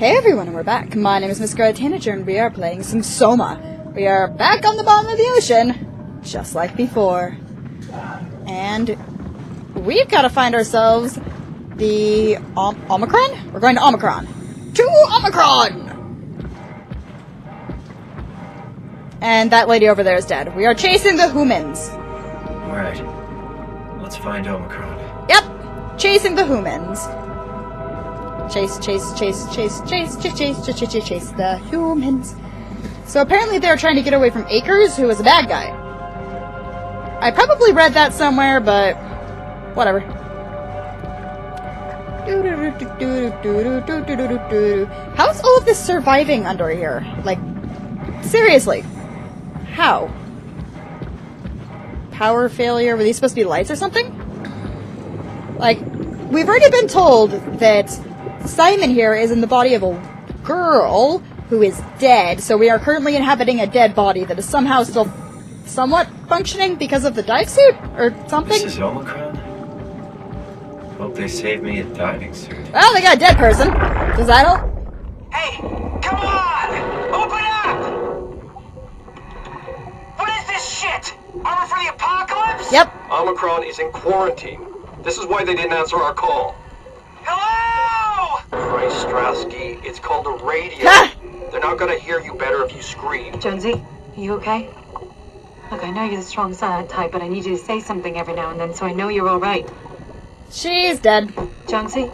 Hey everyone, and we're back. My name is Miss Scarlet Tanager, and we are playing some Soma. We are back on the bottom of the ocean, just like before. And we've got to find ourselves the Om- Omicron? We're going to Omicron. To Omicron! And that lady over there is dead. We are chasing the humans. Alright. Let's find Omicron. Yep, chasing the humans. Chase, chase, chase, chase, chase, chase, chase, chase, chase, chase, chase the humans. So apparently they're trying to get away from Akers, who is a bad guy. I probably read that somewhere, but whatever. How's all of this surviving under here? Like, seriously. How? Power failure? Were these supposed to be lights or something? Like, we've already been told that Simon here is in the body of a girl who is dead, so we are currently inhabiting a dead body that is somehow still somewhat functioning because of the dive suit or something. This is Omicron? Hope they saved me a diving suit. Well, they got a dead person. Does that help? Hey, come on! Open up! What is this shit? Armor for the apocalypse? Yep. Omicron is in quarantine. This is why they didn't answer our call. Hello! Christ, Strasky, it's called a radio. They're not gonna hear you better if you scream. Jonesy, are you okay? Look, I know you're the strong silent type, but I need you to say something every now and then so I know you're all right. She's dead. Jonesy?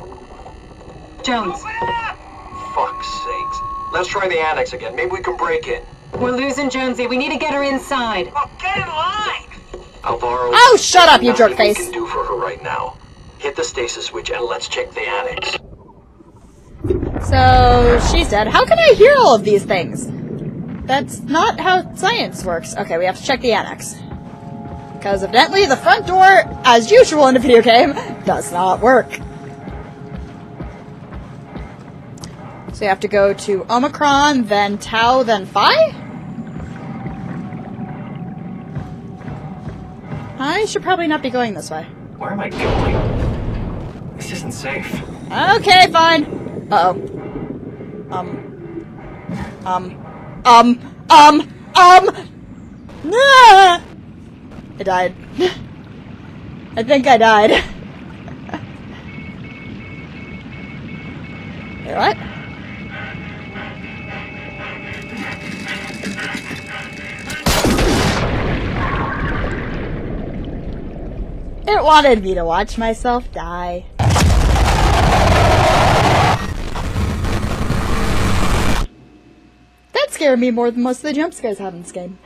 Jones, Open! Fuck's sakes. Let's try the annex again. Maybe we can break in. we're losing Jonesy. We need to get her inside. Well, get in line! Alvaro. Oh, shut up, you nothing jerk face. We can do for her right now. Hit the stasis switch and let's check the annex. So she's dead. How can I hear all of these things? That's not how science works. Okay, we have to check the annex. Because evidently the front door, as usual in a video game, does not work. So you have to go to Omicron, then Tau, then Phi? I should probably not be going this way. Where am I going? This isn't safe. Okay, fine. Oh. Um. Um. Um. Um. Um. Nah. I died. I think I died. Wait, what? It wanted me to watch myself die. Scared me more than most of the jump scares have in this game.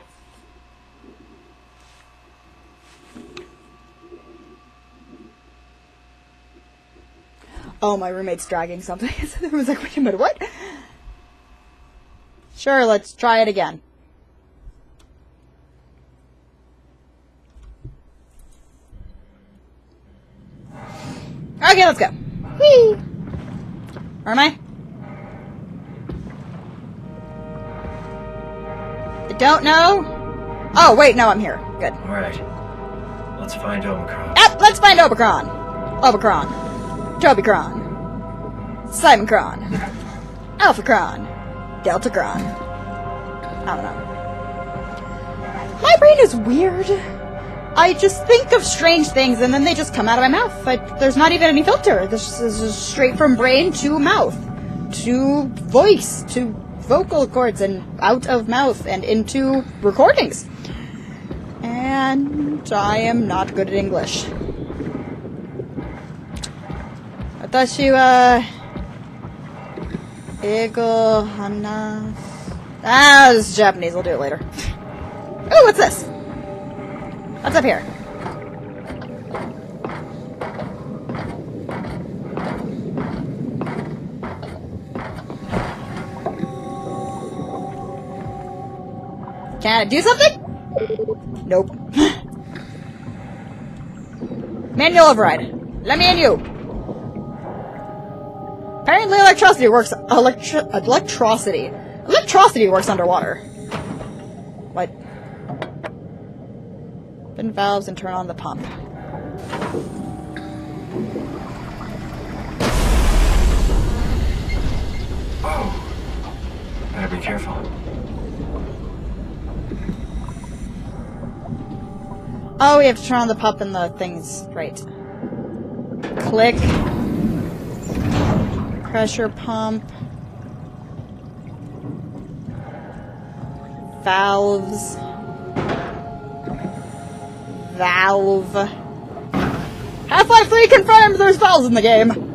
Oh, my roommate's dragging something. so I was like, wait a minute, what? Sure, let's try it again. Okay, let's go. Whee! Where am I? Don't know. Oh, wait, no, I'm here. Good. Alright. Let's find Omicron. Yep, let's find Omicron. Omicron. Tobicron. Simoncron. Alphacron. Deltacron. I don't know. My brain is weird. I just think of strange things and then they just come out of my mouth. I, there's not even any filter. This is straight from brain to mouth, to voice, to vocal cords, and out of mouth and into recordings. And I am not good at English. Watashi wa ego hana. Ah, this is Japanese. I'll do it later. Oh, what's this? What's up here? Can I do something? Nope. Manual override. Let me in you. Apparently electricity works electri- electricity. Electricity works underwater. What? Open valves and turn on the pump. Oh, Gotta be careful. Oh, we have to turn on the pup and the things. Right. Click. Pressure pump. Valves. Valve. Half-Life 3 confirmed there's valves in the game!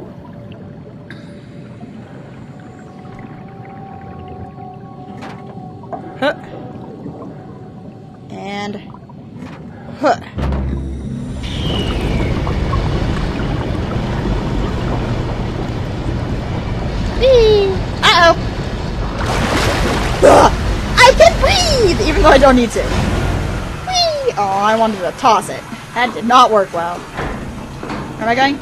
Don't need to. Whee! Oh, I wanted to toss it. That did not work well. Where am I going?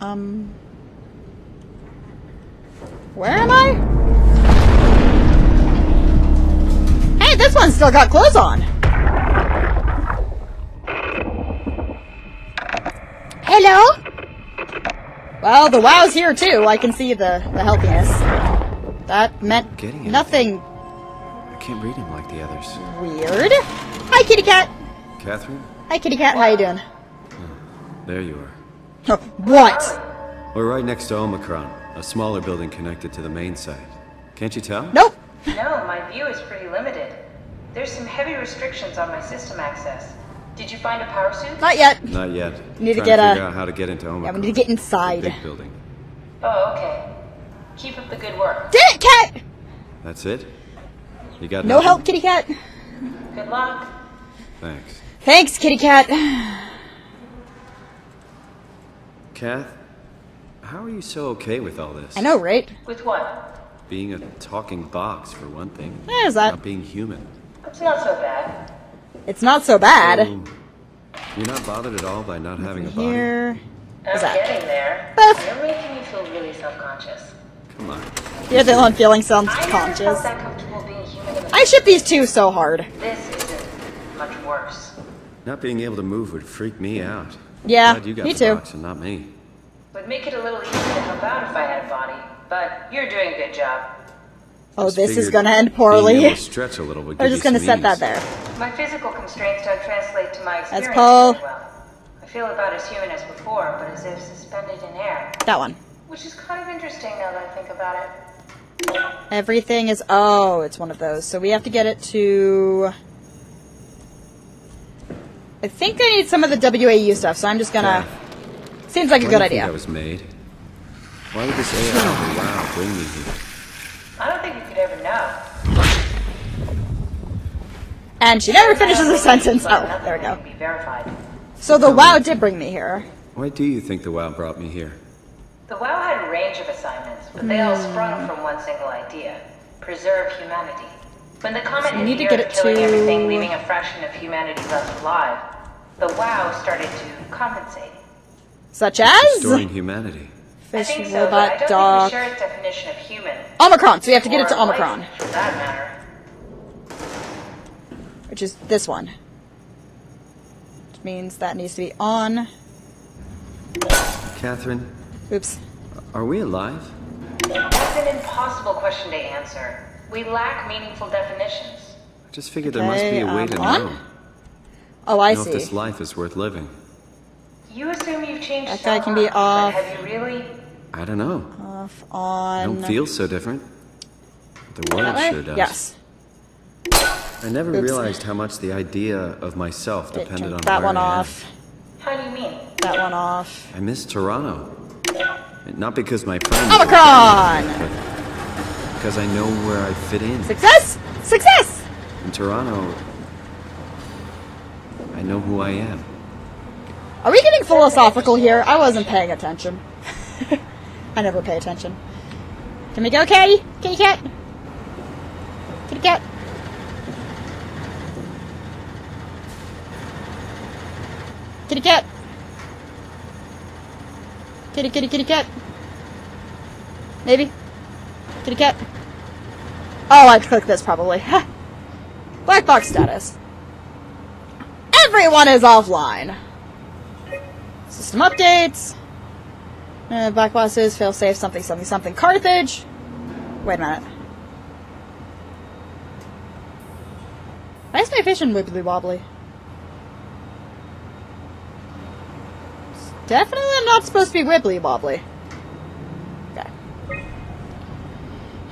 Um... Where am I? Hey, this one's still got clothes on. Hello? Well, the WAU's here too. I can see the, the healthiness. That meant Getting it. nothing I can't read him like the others. weird. Hi, kitty cat. Catherine? Hi, kitty cat. How you doing? There you are. Oh, what? We're right next to Omicron, a smaller building connected to the main site. Can't you tell? Nope. No, my view is pretty limited. There's some heavy restrictions on my system access. Did you find a power suit? Not yet. Not yet. Need to get to a- out how to get into Omicron. Yeah, we need to get The inside. big building. Oh, okay. Keep up the good work. Dang it, cat! That's it? You got No nothing? help, kitty cat. Good luck. Thanks. Thanks, kitty cat. Kath, how are you so okay with all this? I know, right? With what? Being a talking box, for one thing. There's that. Not being human. It's not so bad. It's not so bad. So, you're not bothered at all by not having a body? Here. I'm that? getting there. Beth. You're making me feel really self-conscious. Come on. You're the one feeling sounds I never conscious. felt that comfortable being human I ship these two so hard. This isn't much worse. Not being able to move would freak me out. Yeah, Glad you got me the too. box and not me. Would make it a little easier to help out if I had a body. But you're doing a good job. Oh, Just this is gonna end poorly. able to stretch a little would We're just gonna some set that there. My physical constraints don't translate to my experience Paul. very well. I feel about as human as before, but as if suspended in air. That one. Which is kind of interesting now that I think about it. Everything is. Oh, it's one of those. So we have to get it to. I think I need some of the WAU stuff, so I'm just gonna. Seems like a good do you think idea. I was made? Why would this AI of the WAU bring me here? I don't think you could ever know. And she never finishes a sentence. Oh, there we go. be verified. So the WAU did bring me here. Why do you think the WAU brought me here? The WAU had a range of assignments, but they all sprung from one single idea preserve humanity. When the comet So hit need to get Earth, it killing to- everything, leaving a fraction of humanity left alive, the WAU started to compensate. Such as? Restoring humanity. I Fish, think so, but I robot, don't dog. think we share its definition of human. Omicron, so we have to get it to or life, Omicron, For that matter. which is this one. Which means that needs to be on. Catherine, Oops. Are we alive? That's an impossible question to answer. We lack meaningful definitions. I just figured there must be a way um, to on? know. Oh, I know if this life is worth living. You assume you've changed That so guy can be much, but off. Have you really? I don't know. Off, on. I don't feel so different. The world That way? sure does. Yes. I never Oops. realized how much the idea of myself depended on that where one I am. off. How do you mean? That one off. I miss Toronto. Not because my friends, Omicron! because I know where I fit in. Success! Success! In Toronto, I know who I am. Are we getting philosophical here? I wasn't paying attention. I never pay attention. Can we go, Kitty? Kitty cat? Kitty cat? Kitty cat? Kitty, kitty, kitty cat? Maybe? Kitty cat? Oh, I clicked this probably. Black box status. Everyone is offline. System updates. Uh, black boxes, fail safe, something, something, something. Carthage! Wait a minute. Why is my vision wibbly wobbly? Definitely not supposed to be wibbly wobbly. Okay.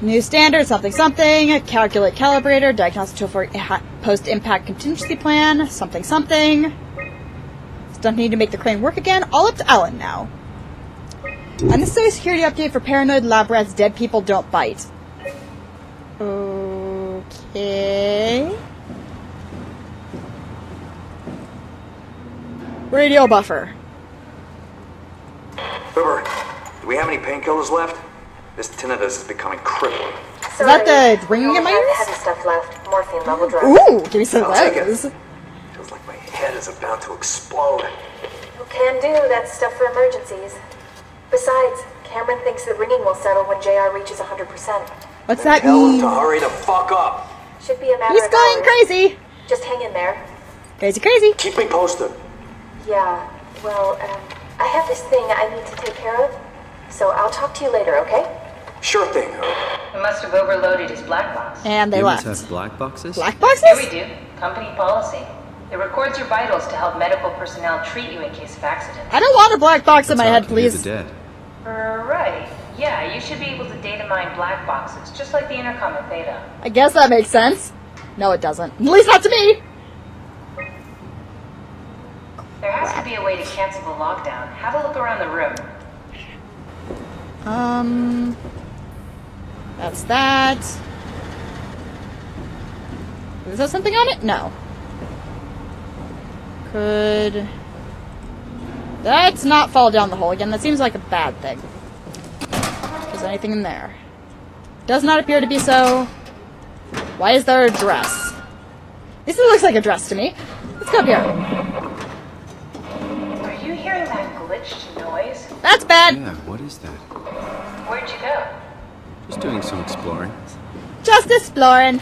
New standard, something, something. Calculate calibrator, diagnostic tool for post impact contingency plan, something, something. Still need to make the crane work again. All up to Ellen now. Unnecessary security update for paranoid lab rats. Dead people don't bite. Okay. Radio buffer. Uber, do we have any painkillers left? This tinnitus is becoming crippling. Is that the ringing in my have ears? heavy stuff left. Morphine level drugs. Ooh, give me some of I'll take it. those. Feels like my head is about to explode. You can do that stuff for emergencies. Besides, Cameron thinks the ringing will settle when JR reaches 100%. What's that Tell him to hurry the fuck up. Should be a matter He's of going hours. crazy. Just hang in there. Crazy, crazy. Keep me posted. Yeah, well, um, I have this thing I need to take care of, so I'll talk to you later, okay? Sure thing, Uber. He must have overloaded his black box. And they Humans left. have black boxes? Black boxes? Here we do. Company policy. It records your vitals to help medical personnel treat you in case of accident. I don't want a black box in my how head, it can hear please. The dead. Right. Yeah, you should be able to data mine black boxes, just like the intercom in Theta. I guess that makes sense. No, it doesn't. At least not to me. There has to be a way to cancel the lockdown. Have a look around the room. Um, that's that. Is there something on it? No. Could that's not fall down the hole again? That seems like a bad thing. Is there anything in there? Does not appear to be so. Why is there a dress? This looks like a dress to me. Let's go up here. That's bad. Yeah, what is that? Where'd you go? Just doing some exploring. Just exploring.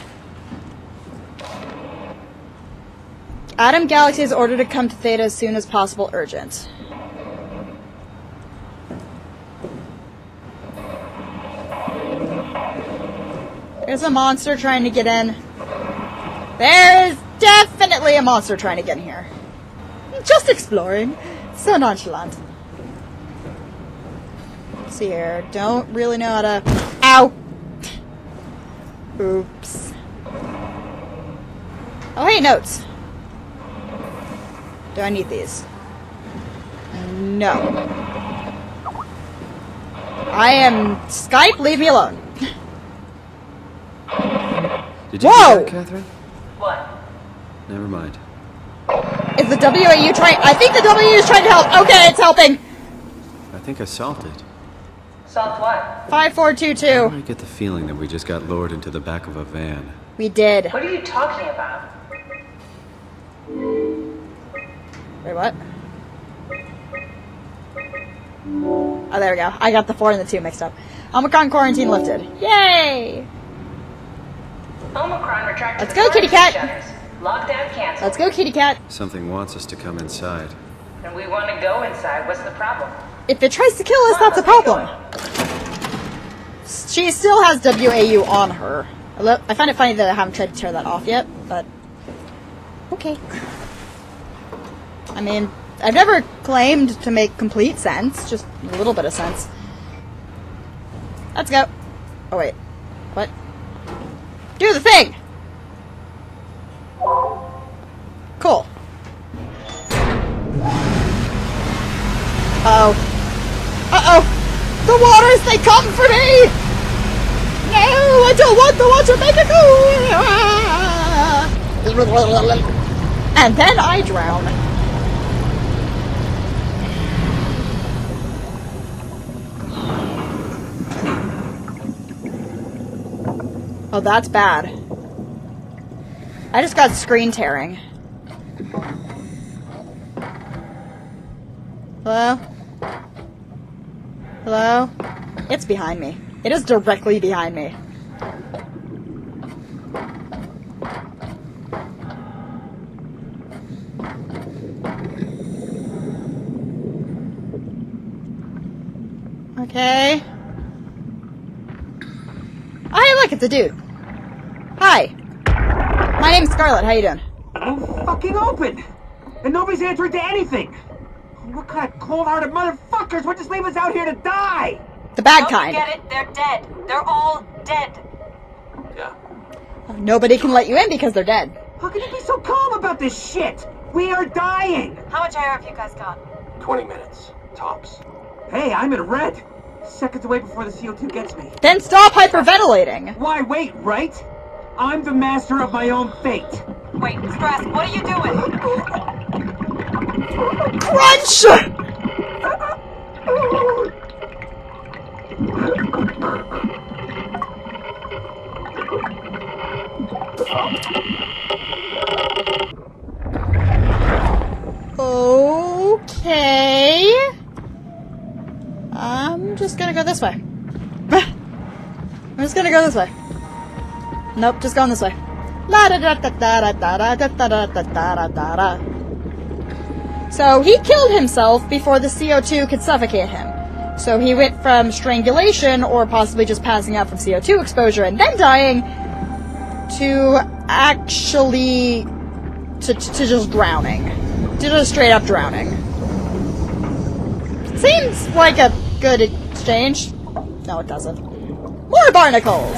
Adam Galaxy is ordered to come to Theta as soon as possible. Urgent. There's a monster trying to get in. There is definitely a monster trying to get in here. Just exploring. So nonchalant. Let's see here. Don't really know how to. Ow! Oops. Oh, hey, notes. Do I need these? No. I am Skype. Leave me alone. Did you Whoa! that, Catherine? What? Never mind. Is the WAU trying? I think the WAU is trying to help. Okay, it's helping. I think I solved it. Solved what? Five, four, two, I get the feeling that we just got lured into the back of a van. We did. What are you talking about? Wait, what? Oh, there we go. I got the four and the two mixed up. Omicron quarantine lifted. Yay! Omicron retracted Let's go, kitty cat. shutters. Lockdown canceled. Let's go, kitty cat. Something wants us to come inside. And we want to go inside. What's the problem? If it tries to kill us, that's a problem. She still has WAU on her. I, find it funny that I haven't tried to tear that off yet, but okay. I mean, I've never claimed to make complete sense, just a little bit of sense. Let's go. Oh wait, what? Do the thing. The waters, they come for me! No, I don't want the water, make it go! And then I drown. Oh, that's bad. I just got screen tearing. Hello? Hello? It's behind me. It is directly behind me. Okay. Oh, hey, look, it's a dude. Hi. My name's Scarlett. How you doing? Won't fucking open! And nobody's answering to anything! What kind of cold-hearted motherfuckers would just leave us out here to die? The bad Don't kind. get it? They're dead. They're all dead. Yeah. Nobody can let you in because they're dead. How can you be so calm about this shit? We are dying! How much air have you guys got? 20 minutes. Tops. Hey, I'm in red! Seconds away before the CO2 gets me. Then stop hyperventilating. Why wait, right? I'm the master of my own fate. Wait, Stress, what are you doing? Crunch! Okay. I'm just gonna go this way. I'm just gonna go this way. Nope, just going this way. La da da da da da da da da da da da da da. So he killed himself before the CO2 could suffocate him. So he went from strangulation or possibly just passing out from CO2 exposure and then dying to actually to, to, just drowning. To just straight up drowning. Seems like a good exchange. No, it doesn't. More barnacles!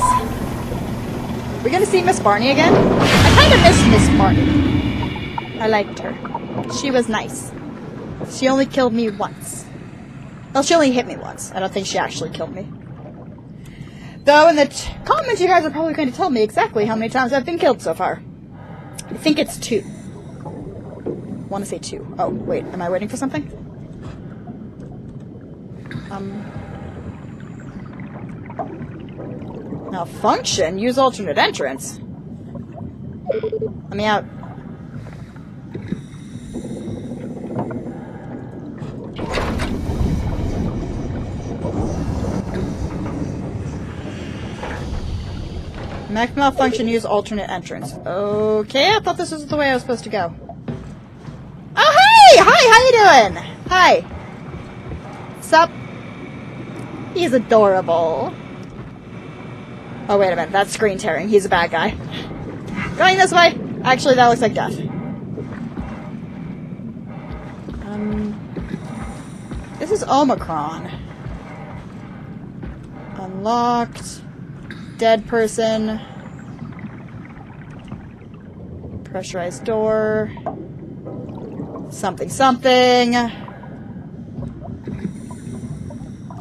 We're gonna see Miss Barney again? I kinda miss Miss Barney. I liked her. She was nice. She only killed me once. Well, she only hit me once. I don't think she actually killed me. Though in the comments, you guys are probably going to tell me exactly how many times I've been killed so far. I think it's two. want to say two. Oh, wait. Am I waiting for something? Um. Now, function. Use alternate entrance. Let me out. Mech malfunction, use alternate entrance. Okay, I thought this was the way I was supposed to go. Oh, hey! Hi, how you doing? Hi. Sup? He's adorable. Oh, wait a minute. That's screen tearing. He's a bad guy. Going this way. Actually, that looks like death. Um, this is Omicron. Unlocked. Dead person. Pressurized door. Something, something.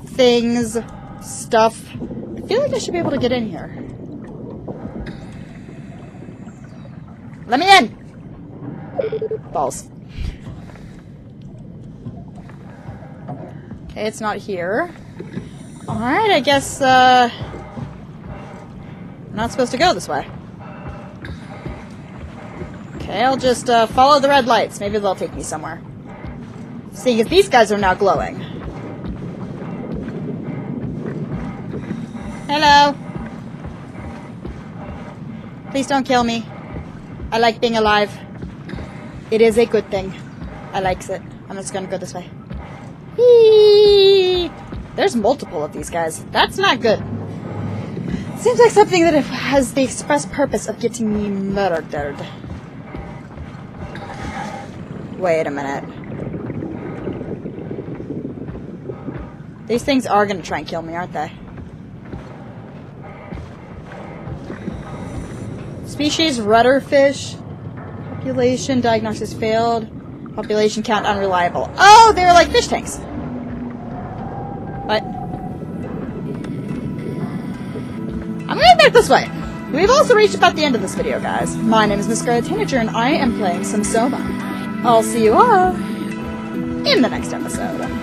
Things. Stuff. I feel like I should be able to get in here. Let me in! Balls. Okay, it's not here. Alright, I guess, uh... Not supposed to go this way. Okay, I'll just, uh, follow the red lights. Maybe they'll take me somewhere. Seeing as these guys are now glowing. Hello. Please don't kill me. I like being alive. It is a good thing. I likes it. I'm just gonna go this way. Whee! There's multiple of these guys. That's not good. Seems like something that has the express purpose of getting me murdered. Wait a minute. These things are gonna try and kill me, aren't they? Species rudderfish. Population diagnosis failed. Population count unreliable. Oh, they're like fish tanks. This way. We've also reached about the end of this video, guys. My name is Miss Scarlet Tanager, and I am playing some Soma. I'll see you all in the next episode.